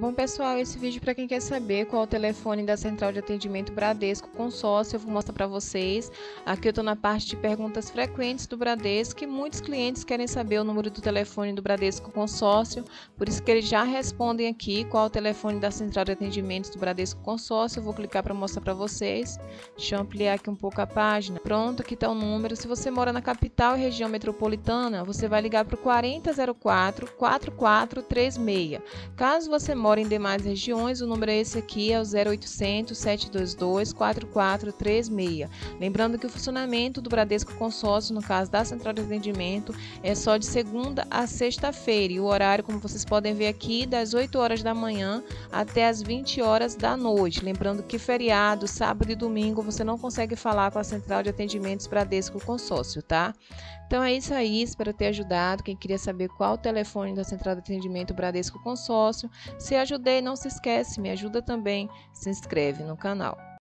Bom, pessoal, esse vídeo para quem quer saber qual é o telefone da Central de Atendimento Bradesco Consórcio, eu vou mostrar para vocês. Aqui eu estou na parte de perguntas frequentes do Bradesco e muitos clientes querem saber o número do telefone do Bradesco Consórcio, por isso que eles já respondem aqui qual é o telefone da Central de Atendimentos do Bradesco Consórcio. Eu vou clicar para mostrar para vocês. Deixa eu ampliar aqui um pouco a página. Pronto, aqui está o número. Se você mora na capital e região metropolitana, você vai ligar para o 4004 4436. Caso você mora em demais regiões, o número é esse aqui, é o 0800 722 4436. Lembrando que o funcionamento do Bradesco Consórcio, no caso da central de atendimento, é só de segunda a sexta-feira. E o horário, como vocês podem ver aqui, das 8 horas da manhã até as 20 horas da noite. Lembrando que feriado, sábado e domingo você não consegue falar com a central de atendimentos Bradesco Consórcio, tá? Então é isso aí, espero ter ajudado. Quem queria saber qual o telefone da central de atendimento Bradesco Consórcio, se ajudei, não se esquece, me ajuda também, se inscreve no canal.